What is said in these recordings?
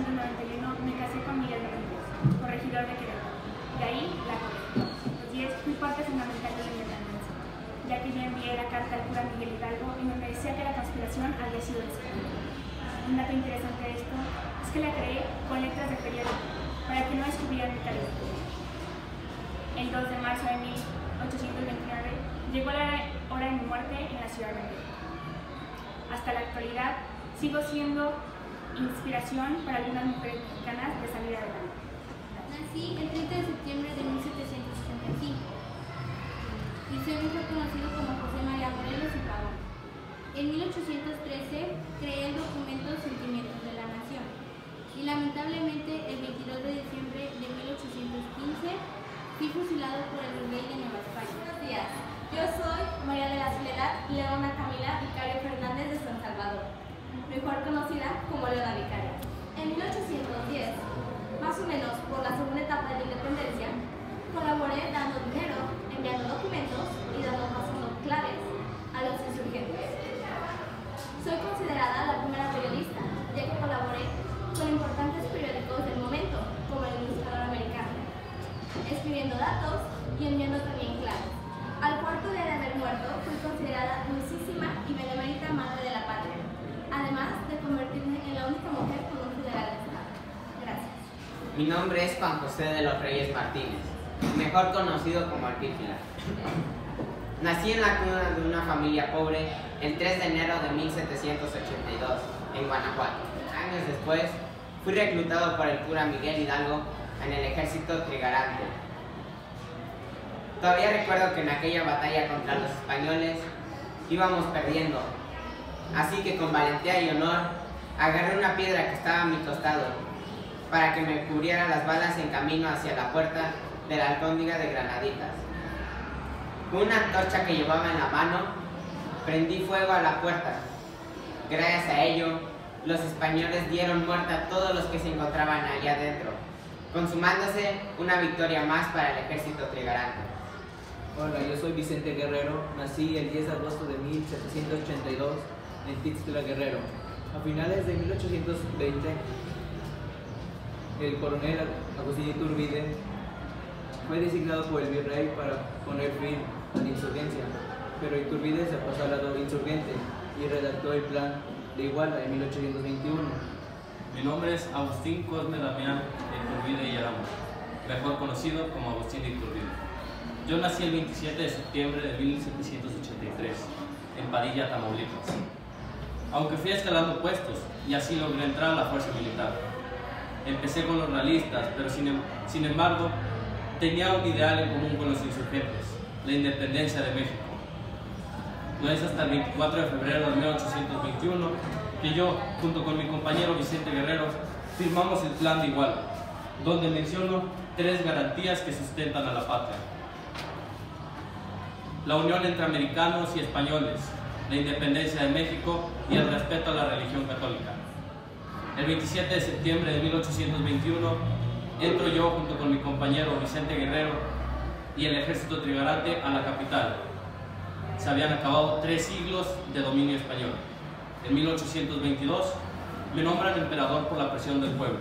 1891 me casé con Miguel Domínguez, corregidor de Querétaro. De ahí la. Los 10 fui parte fundamental de la independencia, ya que yo envié la carta al cura Miguel Hidalgo en donde decía que la conspiración había sido descubierta. Un dato interesante de esto es que la creé con letras de periódico, para que no descubrieran mi calidad. El 2 de marzo de 1829 llegó la hora de mi muerte en la ciudad de México. Hasta la actualidad sigo siendo inspiración para algunas mujeres mexicanas de salir adelante. Nací el 30 de septiembre de 1785 y soy mejor conocido como José María Morelos y Pavón. En 1813 creé el documento Sentimientos de la Nación y lamentablemente el 22 de diciembre de 1815 fui fusilado por el rey de Nueva España. Buenos días, yo soy María de la Soledad Leona Camila Vicario Fernández mejor conocida como Leona Vicaria. En 1810, más o menos por la segunda etapa de la independencia, colaboré dando dinero, enviando documentos y dando pasos claves a los insurgentes. Soy considerada la primera periodista, ya que colaboré con importantes periódicos del momento, como el Ilustrador Americano, escribiendo datos y enviando también claves. Al cuarto día de haber muerto, fui considerada dulcísima y benemérita madre de la patria, además de convertirme en la única mujer con un federal de Estado. Gracias. Mi nombre es Juan José de los Reyes Martínez, mejor conocido como Artífila. Nací en la cuna de una familia pobre el 3 de enero de 1782, en Guanajuato. Años después, fui reclutado por el cura Miguel Hidalgo en el ejército trigarante. Todavía recuerdo que en aquella batalla contra los españoles íbamos perdiendo, así que con valentía y honor agarré una piedra que estaba a mi costado para que me cubriera las balas en camino hacia la puerta de la alcóndiga de Granaditas. Con una antorcha que llevaba en la mano, prendí fuego a la puerta. Gracias a ello, los españoles dieron muerte a todos los que se encontraban allá adentro, consumándose una victoria más para el ejército trigarante. Hola, yo soy Vicente Guerrero, nací el 10 de agosto de 1782 en Tixtla Guerrero. A finales de 1820, el coronel Agustín Iturbide fue designado por el virrey para poner fin a la insurgencia, pero Iturbide se pasó al lado insurgente y redactó el plan de Iguala en 1821. Mi nombre es Agustín Cosme Damián Iturbide y Aramo, mejor conocido como Agustín de Iturbide. Yo nací el 27 de septiembre de 1783 en Padilla, Tamaulipas. Aunque fui escalando puestos y así logré entrar a la fuerza militar. Empecé con los realistas, pero sin, em- sin embargo tenía un ideal en común con los insurgentes, la independencia de México. No es hasta el 24 de febrero de 1821 que yo, junto con mi compañero Vicente Guerrero, firmamos el Plan de Iguala, donde menciono tres garantías que sustentan a la patria. La unión entre americanos y españoles, la independencia de México y el respeto a la religión católica. El 27 de septiembre de 1821 entro yo junto con mi compañero Vicente Guerrero y el ejército trigarante a la capital. Se habían acabado tres siglos de dominio español. En 1822 me nombran emperador por la presión del pueblo.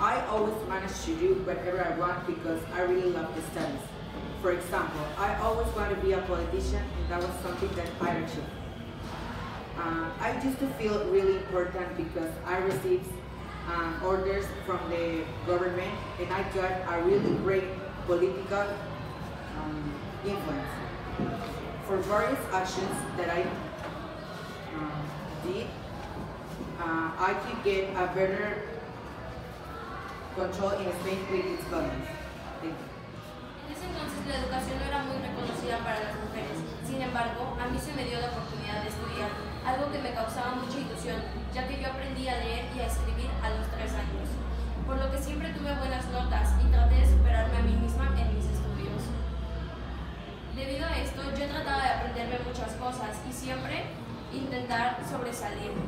I always managed to do whatever I want because I really love the studies. For example, I always wanted to be a politician and that was something that I achieved. Uh, I used to feel really important because I received um, orders from the government and I got a really great political um, influence. For various actions that I um, did, uh, I could get a better control in Spain with its colonies. En ese entonces la educación no era muy reconocida para las mujeres. Sin embargo, a mí se me dio la oportunidad de estudiar, algo que me causaba mucha ilusión, ya que yo aprendí a leer y a escribir a los tres años. Por lo que siempre tuve buenas notas y traté de superarme a mí misma en mis estudios. Debido a esto, yo trataba de aprenderme muchas cosas y siempre intentar sobresalir.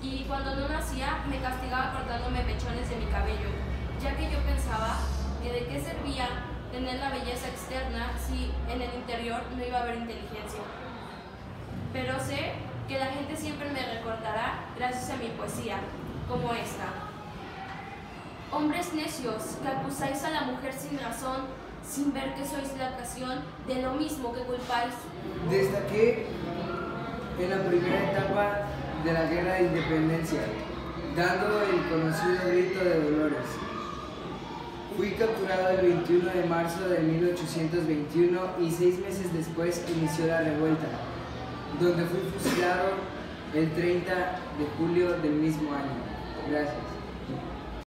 Y cuando no lo hacía, me castigaba cortándome mechones de mi cabello, ya que yo pensaba que de qué servía tener la belleza externa si en el interior no iba a haber inteligencia. Pero sé que la gente siempre me recordará gracias a mi poesía, como esta. Hombres necios, que acusáis a la mujer sin razón, sin ver que sois la ocasión de lo mismo que culpáis. Destaqué en la primera etapa de la guerra de independencia, dando el conocido grito de Dolores Fui capturado el 21 de marzo de 1821 y seis meses después inició la revuelta, donde fui fusilado el 30 de julio del mismo año. Gracias.